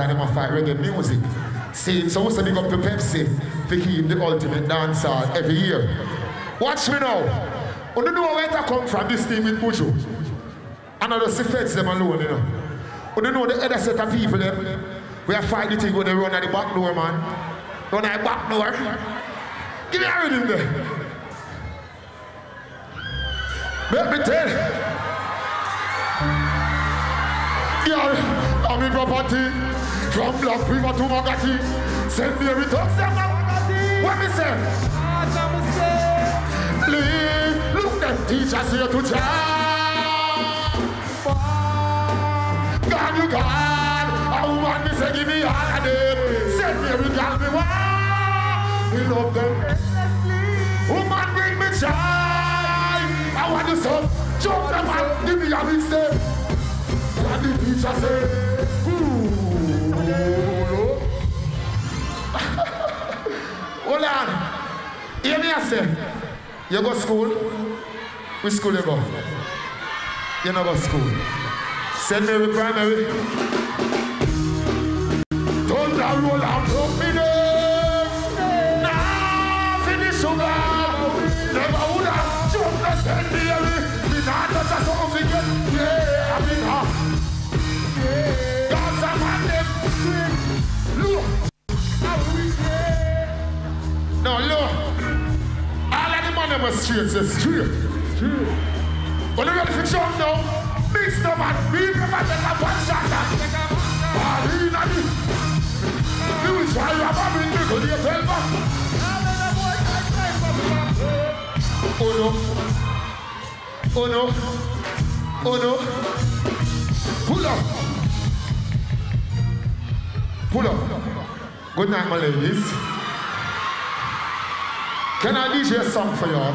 and them a fight reggae music. See, so the big up to Pepsi to keep the ultimate dancehall every year. Watch me now. You don't know where to come from this team with Buju. Just see feds them alone, you know. You don't know the other set of people them. We are fight the thing when they run at the back door, man. Run at the back door. Give me a rhythm there. Let me tell you. Yeah, I'm property. From Black River to Maggotty. Send me every talk, say Maggotty. What me say? Leave. Look, them teachers here to jam. God, you God. A woman me say, give me all of them. Send me every girl me want. We love them endlessly. Woman, bring me joy. I want the sun. Jump them and give me a big step. And the teacher say. Hold on. Hear me I say. You go school? Which school you go? You not go school. St. Mary Primary. Don't I roll broke me The straight. Straight. But you ready for jump now? Big stomach, big never take a one shot. Marina, you will try your you could you tell me? Oh no. Oh no. Oh no. Pull up. Pull up. Good night, my ladies. Can I DJ a song for y'all?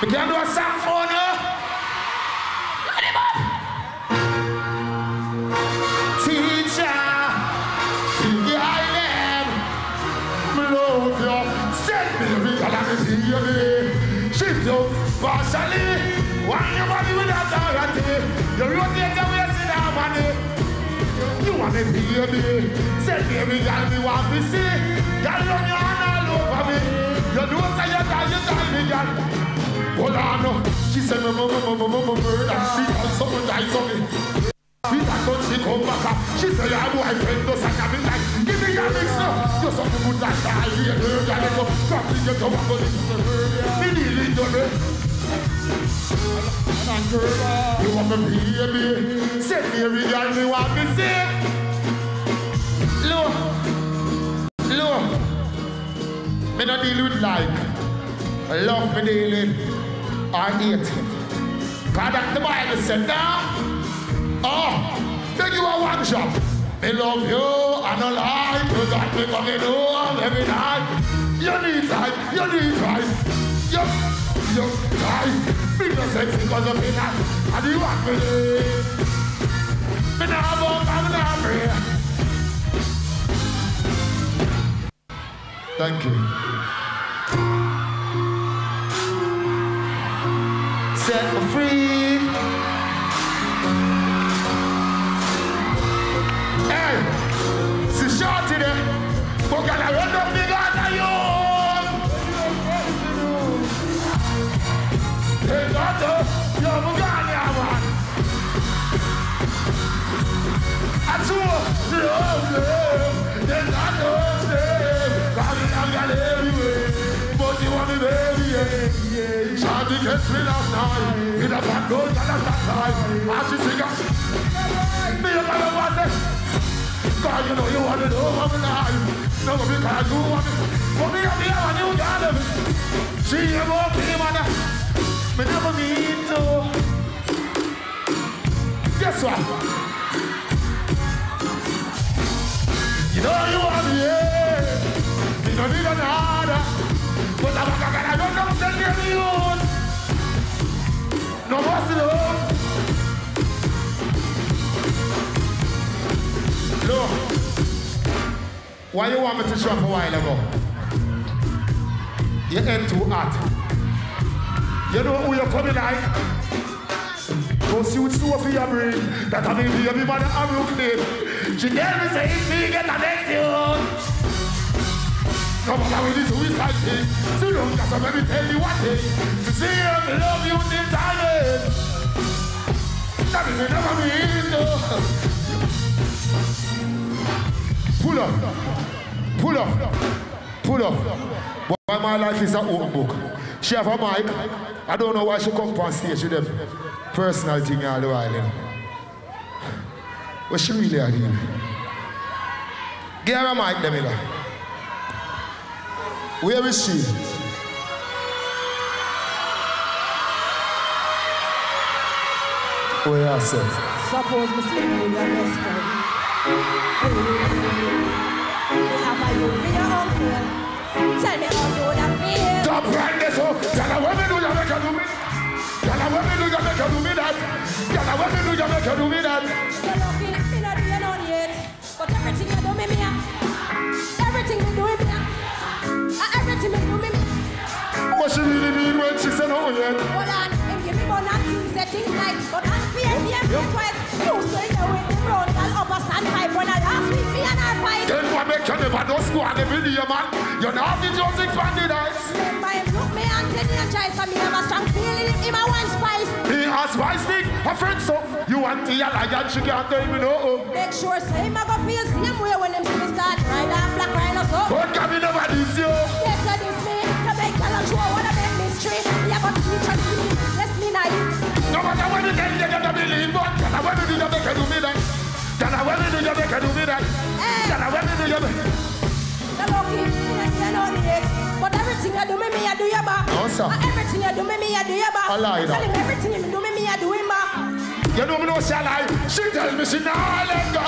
We can do a song for you. Him up. Teacher, the island. Love you. Send me the real and the baby. Shift you partially. Why your body with authority? You rotate your waist in our money. You want a baby. Me every girl me want to see. Girl, run your hand all over me. You know say you die, you die, me girl. Hold on, she said, "Mama, mama, mama, mama, murder." She also die, so me. She on, she come back. She say, "Your boyfriend does it like." Give me your mix now. You good like that. Here, here, girl, you go. From the ghetto, I'm listen to her. Me done it. You want me baby? Me every girl me want me. Look, look. Me no deal with like love me dealing or hate. Cause that the Bible said now. Oh, take you a one shot. Me love you and I like you got me coming home every night. You need time, you need time. You, you time. Me no sexy cause of me not. And you want me Me no have a I'm not free. Thank you. Set me free. Hey, see shorty there. But can I run Shawty gets me last night. In a she sing me what God, you know you want to know you want me. Here and you got more. Me never mean to. Guess what? You know you want me, yeah. Me no need another. But I'm a No. Why you want me to show up a while ago? Your head too hot. You know who you're coming like? Go suit so for your brain. That I mean, baby, man, I'm looking She tell me say if me get a next you. No matter it is suicide thing. So long as I let me tell you one thing. To see me love you till time That is never no. Pull up. Pull up. Pull up. But my life is a open book. She have a mic. I don't know why she come on stage with them personal thing all the while. What she really are doing? Give her a mic, Demila. Where is she? Where are you? Suppose me sleep with your best friend. Have I you for your uncle? Tell me how you would feel. Stop right there, so. Tell her what me do, you make her do me. Tell her what me do, you make her do me that. Tell her what me do, you make her do me that. You're lucky, me not do you yet. But everything you do me, me. Everything you do really mean when she no yet? Hold on, him give me one and things nice. But on fear, fear. You say you the upper stand pipe. When I week, me and her fight. Then what make you never do squad every day, man? You know the just expanded eyes. Look me and me a choice. And me have a strong feeling him, him a one spice. He has my stick, a friend so. You want the alliance, she can't tell me no. Make sure say him a go feel same way when him see me start ride on black rhino so. But can me never this me you you The you the it. But everything you do me, me I do. No, sir. Everything you do me, me I do Tell that. him everything you do me, me I do back. You know me know she lie. She tell me she nah let go.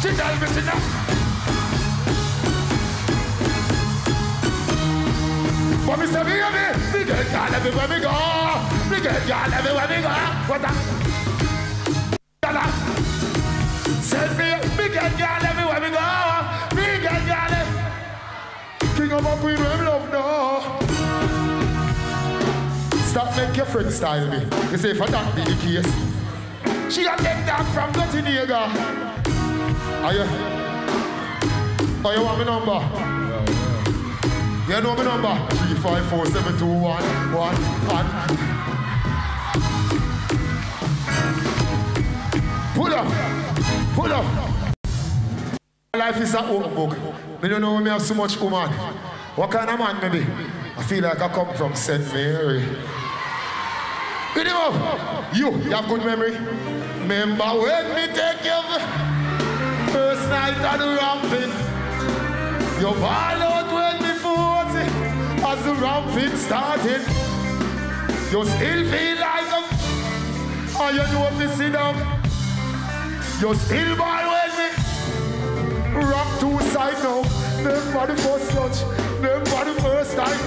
She tell me she nah. But me say baby, me get girl everywhere me go. Me get girl everywhere me go. What a Me, get girl everywhere go. Get girl. King of queen, love no. Stop make your friend style me. You say for that be the case. She got them down from Nottingham. Are you? Oh, you want my number? You know my number? Three five four seven two one one one. Pull up, pull up. My Life is an open book. Me don't know me have so much woman. What kind of man maybe? I feel like I come from St. Mary. Him up. You, you have good memory. Remember when me take you first night at the ramping. You ball out when me as the ramping started. You still feel like a and you know me sit down. You still ball when me rock two side now. Remember the first touch. Remember the first time.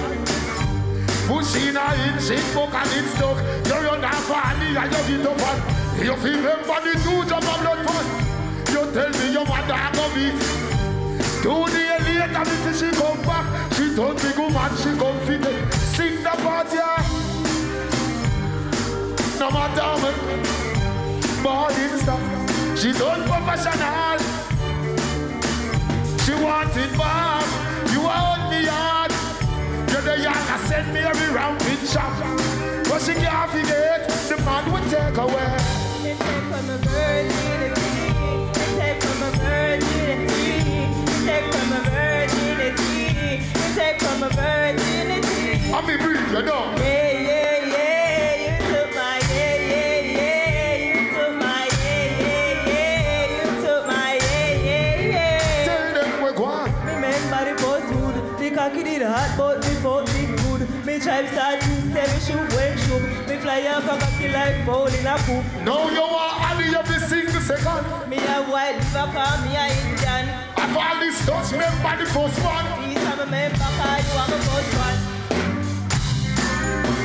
Push in a inch, it book and it stuck. You run down for a knee and you get up and you feel remember the two jump of blood fun. You tell me your mother go beat. Two days later, me see she come back. She told me go man, she come fit it. Sing the part, yeah. No matter how much morning stop. She done professional. She want it back. You are on me hard. You're the young, I send me every round in shop. But she can't forget, the man would take away. Me take from my virginity. Me take from my virginity. Me take from my virginity. Me take from my virginity. Good. Me tribe start to say me shoot when shoot. Me fly off a cocky like ball in a poop. Now you want Ali every single second. Me a white liver, me a Indian. I've all this touch, remember the first one. These are my member, you are my first one.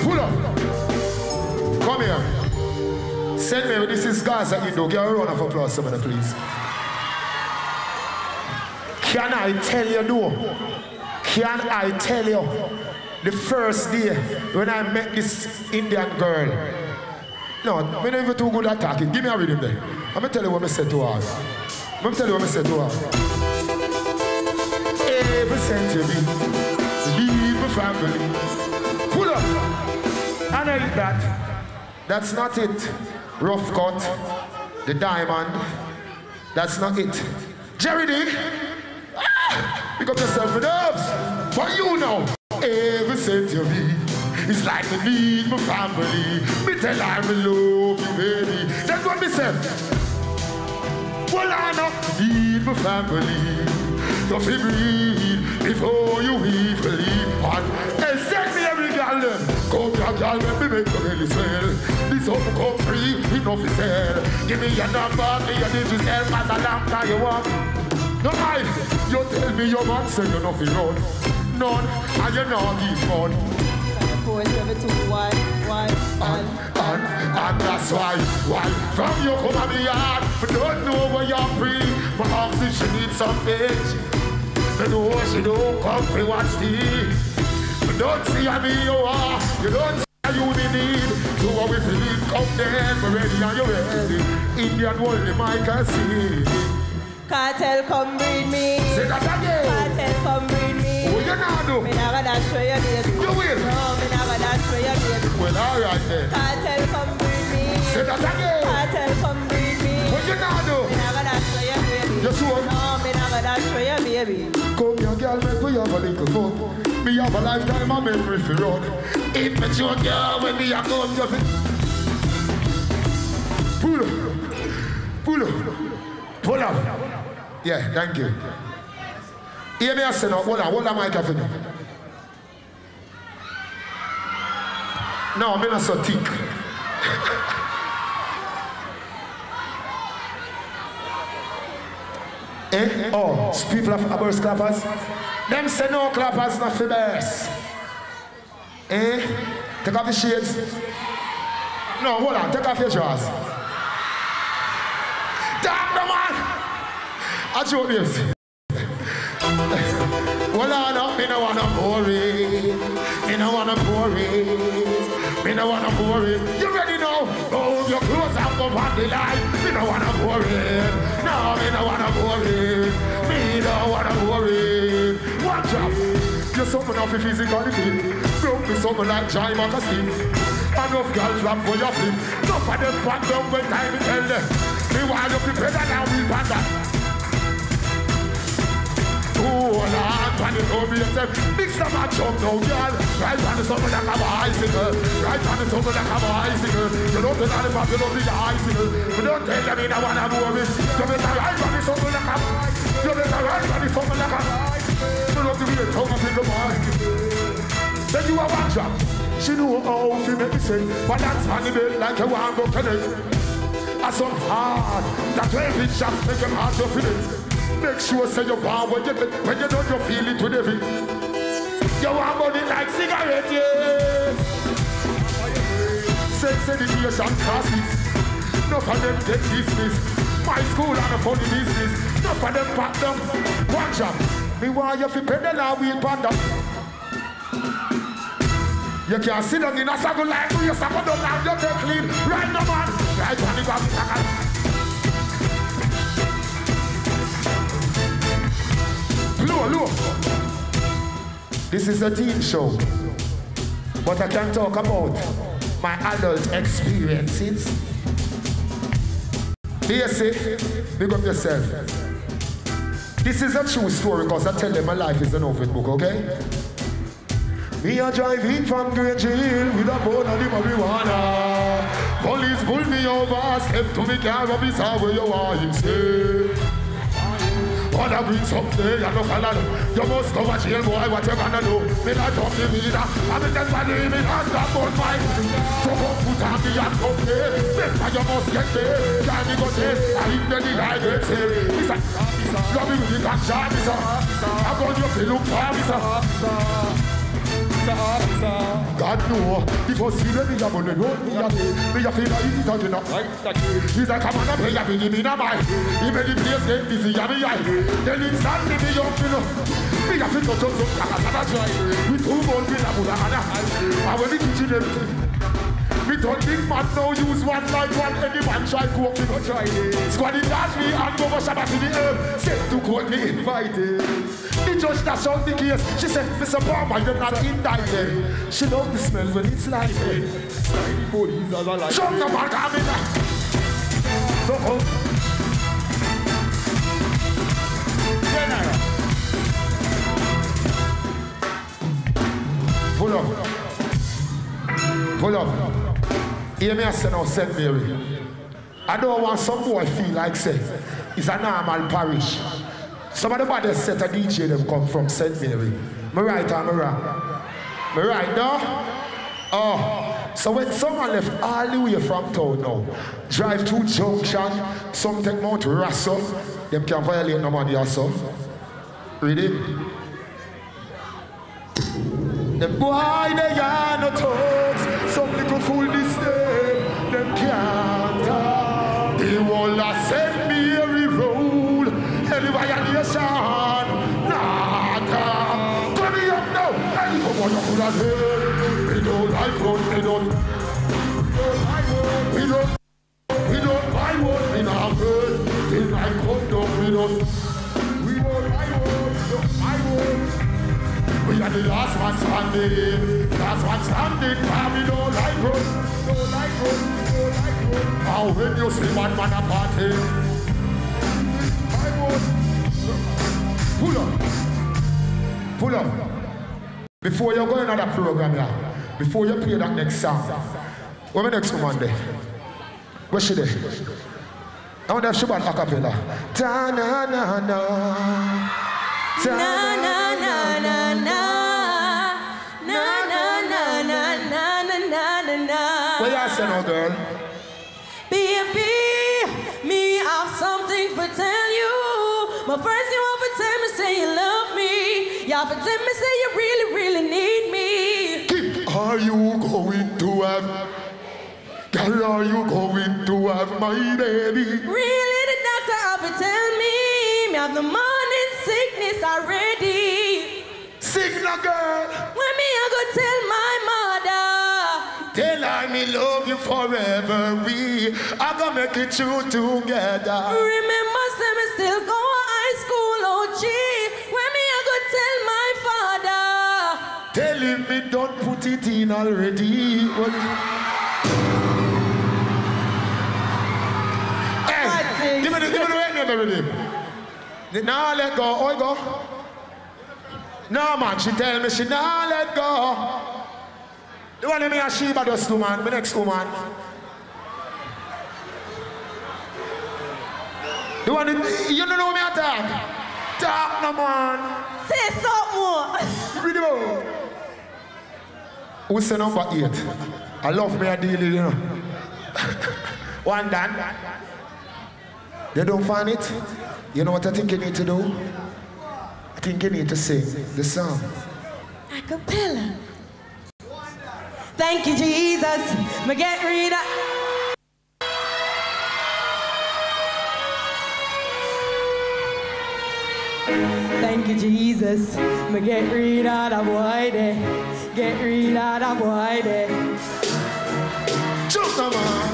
Pull up. Come here. Send me, this is Gaza Indo. Give her a round of applause, somebody, please. Can I tell you, no? Can I tell you? The first day when I met this Indian girl. No, I'm not even too good at talking. Give me a rhythm there. I'm going to tell you what I said to her. I'm going to tell you what I said to her. Every century, leave my family. Pull up. And I that. That's not it. Rough cut. The diamond. That's not it. Jerry D. Ah, pick up yourself with nerves. What you know? Every century. It's like me need my family. Me tell her me love you, baby. That's what me say. Well, I know need my family. Don't be breathe before you even leave. And send me every girl. Come here, girl, let me make your belly swell. This come free, enough is hell. Give me your number, me your digits, help as a long time you want. No mind, you tell me your man say you're nothing run. None, and you're not give fun. Four, seven, two, one, one. And, and and that's why, why From you come on the yard I don't know where you're free My oxygen she needs some bitch The know she don't come to watch TV But don't see how me you are You don't see how you me need So what we feel come then We're ready and you ready Indian world the mic I see Kartel come breed me. Say that again Kartel come breed me. You not do Me never dash for your baby. You will No, me never dash for your baby. Well alright then Kartel come breed me. Say that again Kartel come breed me. What you not do Me never dash for your baby. You sure No, me never dash for your baby. Come here, girl, make we have a little fun. Me have a lifetime of memory for run. If me your girl, when me a come, fi- Pull up, pull up, pull up. Yeah, thank you. Hear me, I say now, hold on, hold on, mic for me. No, I'm not so thick. Eh? Oh, people of Abers clappers. Them say no clappers, not for best. Eh? Take off the shades. No, hold on, take off your drawers. Damn the man! I joke this. Well, I know, me no wanna it. Me no wanna it. Me no wanna it. You ready now? Hold your clothes and go on the line. Me no wanna it. No, me no wanna it. Me no wanna it. Watch out. You're something off your physically fit. Broke me something like Jai Magazine. Enough girls rap for your flip. Enough of them back down when time is them. Me want you to better than we Oh, Lord, pan it over yourself. Mix the match up now, girl. Right on the summer like a bicycle. On the a bicycle. You don't tell the pop, you don't be the icicle. You don't tell them in a one of it. You better right on the summer like a bicycle. You better right on the summer like a bicycle. You don't be the tongue of the bicycle. Then you are one drop. She know how to make me sing. But that's funny bit like a go connect. I some hard. That 12 inch shot make them hard to finish. Make sure say you want when you when you know you feel it with beat. You want money like cigarette, yes. Sex education classes. Enough of them get business. My school and a funny business. Enough of them pack them. One job. Me want you fi pedal and wheel panda. You can't sit down in a circle like you circle down and you take clean. Right now, man. Right on the ground. Low, low. This is a teen show, but I can talk about my adult experiences. DSC, big up yourself. This is a true story because I tell them my life is an open book, okay? Me a driving from Grange Hill with a bone of the marijuana. Police pull me over, step to me car, officer, where you are, you. Wanna bring something, you know, follow You must go watch jail, boy, what you gonna do? Me not talk the leader, I'm in the body, me not stop on my So come put on the hand company Better you must get there. Can me go there, I eat the dehydrate say Listen, love me with the ganja, listen I got you feel look for, listen God know Before see when me a on the Me a me a feel like it is again He's like come on and pay a biggie me na mind. He made the place get busy a me eye Then instantly me young you know. Me a feel up some cars and a try With two bones in a Buddha and a And when the kitchen empty Me don't big man no use one like one. Any man try coke, me go try it. Squad it dash me and go go shabba to the herb. Said to court me invited. The judge dash out the case. She said, Mr. Palmer, you're not indicted. She love the smell when it's lighted. Slimy police are like. Jump the man, come in. Look up. General. Pull up. Pull up. Hear me I say now, St. Mary. I don't want some boy feel like say it's a normal parish. Some of the baddest set of DJ them come from St. Mary. Me right or me wrong? Me right no? Oh, so when someone left all the way from town now, drive to junction, some take Mount Russell, them can violate no money also. Ready? The boy they are no thugs, We don't like what we don't. We don't. We don't buy what we not heard. They like what don't we don't. We don't buy we don't buy what. We are the last one standing. Last one standing. But we don't like us. Don't like us. Don't like us. How when you see one man a party? I won't. Pull up. Pull up. Before you go in another program now, before you play that next song, where my next woman there? Where she there? I wonder if she want a cappella. Da na na na. Da, Na na na na na. Na na na na na na na na na. Where you say now, girl? Baby, me have something to tell you. But first you have to tell me say you really, really need me. Kip, are you going to have? Girl, are you going to have my baby? Really, the doctor have to tell me. Me have the morning sickness already. Signal girl, When me I go tell my mother. tell her me love you forever. We are gonna make it through together. Remember, it already. Well, Hey, give me the give me the right name already. Now let go. Oh, go. No man, she tell me she nah let go. The one me and Sheba just woman, my next woman. The one that- you don't know me attack. Talk no man. Say something more. Read book. Who say number eight? I love me a deal, you know. One done. They don't find it. You know what I think you need to do? I think you need to sing the song. Acapella. Thank you, Jesus. Me get rid of. Thank you, Jesus. Me get rid of the boy get real of I'm wide. Just a man.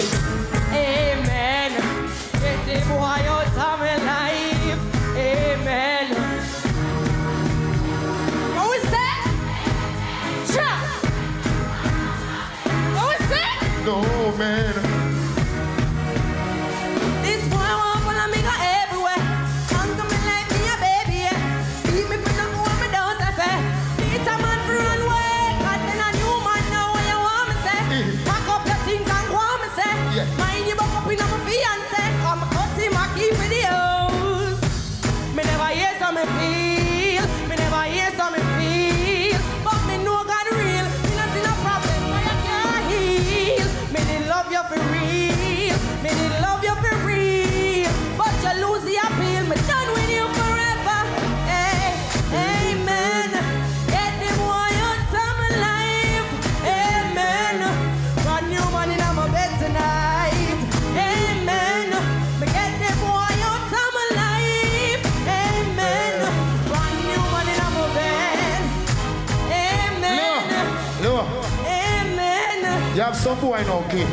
Have some boy now, kid.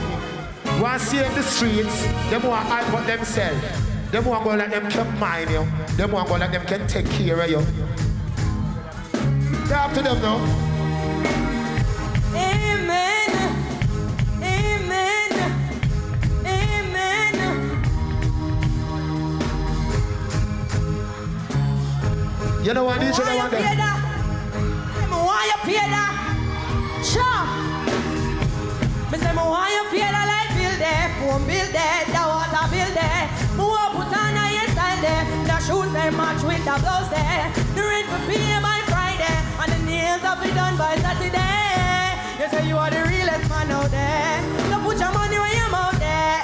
Want to see in the streets, them want to hype up themselves. Them want to go like them can mind you. Them want to go like them can take care of you. Talk to them now. Amen. Amen. Amen. You know what I need you know what them. that? Why you pay that? Me say me why you pay that light there, phone bill there, the water bill there. Me want put on a hairstyle there, the shoes they match with the blouse there. The rent will pay by Friday, and the nails will be done by Saturday. You say you are the realest man out there. So put your money where your mouth there.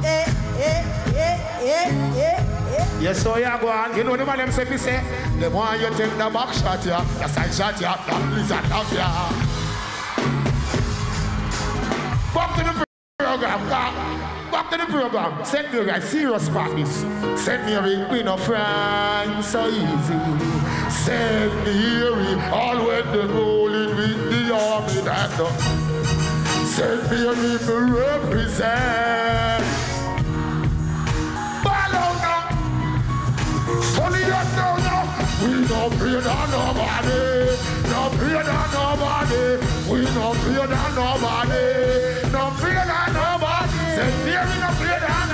Eh, eh, eh, eh, eh, eh. Yes, so you go on. You know the man them say, say, the more you take the back shot, yeah, the side shot, yeah, the blizzard out, yeah. Back to the program, back to the program. Send me a serious practice. Send me a we no friends, so easy. Send me a all when they rolling with the army that the Send me a to represent. Ball out now. Now. We no fear than nobody. No fear than nobody. We no fear than nobody. No fear than nobody. Say fear we no fear than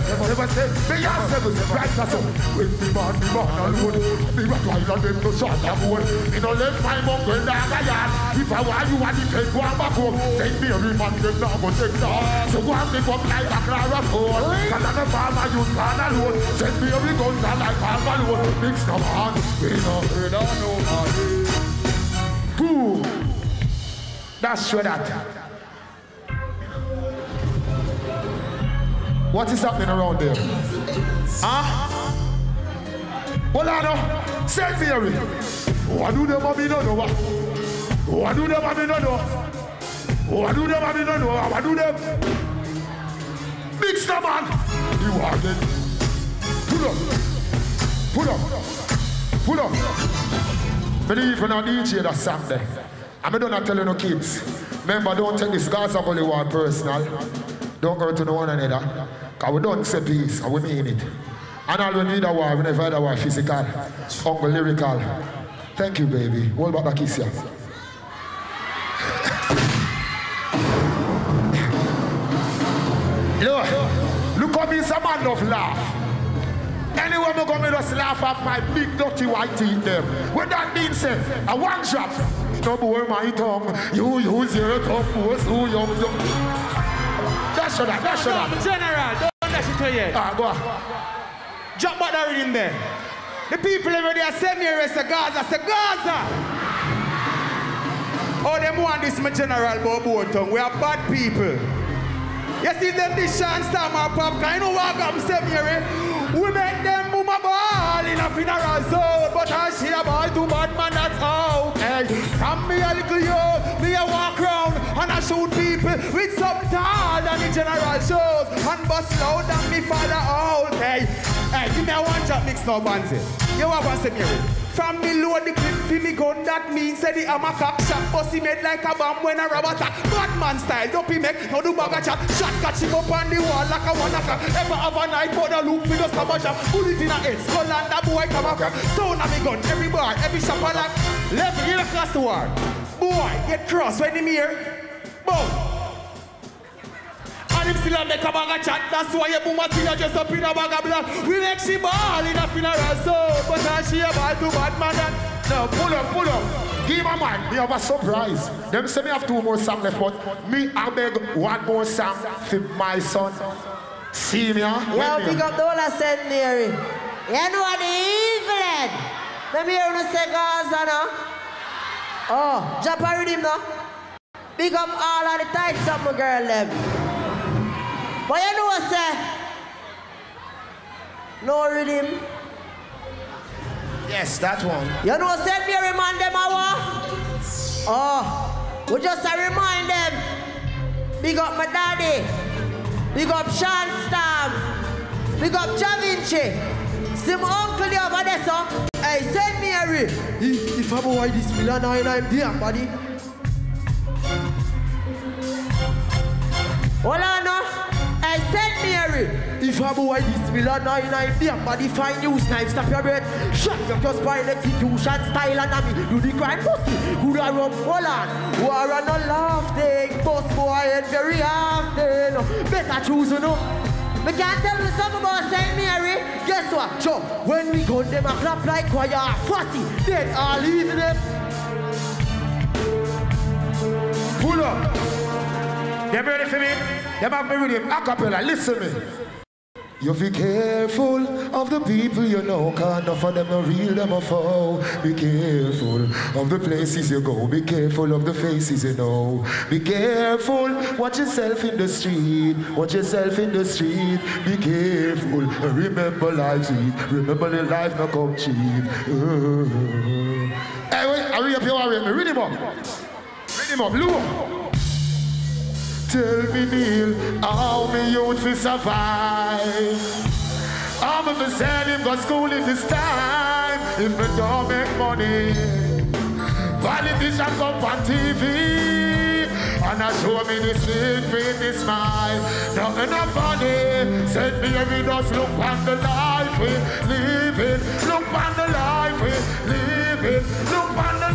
never scared. Me a seven, right that's all. When me man, me man alone. Me rock on them no shot a bone. Me no left my mongrel dog a yard. If I you want to one back home. Say me every man them now go take down. So go and pick up like a chlorophone. Cause I'm a farmer, you stand alone. Send me every gun down like farm alone. Mix them on. We no afraid of nobody. Boom. That's true that. What is happening around there? Huh? Well, I know. Saint Mary. What do them have no know? What do them have no know? What do them have no know? What do them? Mix the man. You are dead. Pull up. Pull up. Pull up. Believe in a DJ that there. I'm not telling no kids. Remember, don't take this Gaza only one personal. Don't go to no one another. Because we don't say peace, and we mean it. And all we need a war, we never had a war physical, humble, lyrical. Thank you, baby. Hold back the kiss, yeah. Look, look how me some man of laugh. Anywhere me go, me just laugh off my big dirty white teeth them. When that being said, a one shot, no bore my tongue. You use your tongue, force who you you. That's shut up, that's up. General, don't dash it to you. Ah, go on. Drop back that rhythm there. The people over there send me a say Gaza, say Gaza. Oh, them want this, my general, but both tongue. We are bad people. You see them this chance time our popcorn. You know what I'm saying, Mary? We make them boom a ball in a funeral zone, but I see a ball with some tall than the general shows and bust loud than me father out. Hey, hey, give me a one shot mix now, Banzi. You want one Mary? From me load the clip for me gun, that means say the hammer cock shot Bust him like a bomb when a rubber attack. Bad man style, don't be make, no do bag chat. Shot catch him up on the wall like a one o'clock Ever have a night for the loop, we just have a shot Bullet in a head, skull and the boy come a crack Sound of me gun, every bar, every shop a lock Left, you across the war Boy, get cross when him here. Boom still a make a bag of chat. That's why your boom a just up in a bag of blood. We make she ball in a funeral zone, but now she a ball to bad man. And Now, pull up, pull up. Give my mind, me have a surprise. Them say me have two more songs left, but me I beg one more song for my son. See me, huh? Yo, Wait me, big huh? up the whole of St. Mary. You know the Evelyn. Let me hear you say Gaza now. Oh, drop a rhythm now. Big up all of the tights up my girl them. But you know what say? No rhythm. Yes, that one. You know St. Mary remind them a what? Oh, we just a remind them. Big up my daddy. Big up Sean Stam. Big up Ja Vinci. See my uncle there over there, so. Hey, St. Mary. If, if I'm boy this million nine, I'm there, buddy. Hold on now. Hey, If I'm boy this million nine, I'm there, buddy. Find you, knife, stop your breath. Shut your just by execution style and me. Do the crime pussy. Who da rub, hold on. War and no laughing. Boss boy and very often. Better choose, you know. Me can't tell you something about St. Mary. Guess what? Joe, when we gun them a clap like choir, fussy, then all leaving them. Pull up. Them ready for me? Them have me rhythm. Acapella, listen me. You be careful of the people you know, enough of them no real, them a foe. Be careful of the places you go, be careful of the faces you know. Be careful, watch yourself in the street, watch yourself in the street. Be careful, remember life's sweet, remember the life no come cheap. Uh. Hey, wait, hurry up, you hurry up, read him up. Read him up, look. Tell me, Neil, how me youth will survive. I'm a send him go school in this time if me don't make money. Politician come on TV and I show me the secret, the smile. Nothing not funny. Send me every just look on the life we living. Look on the life we living. Look on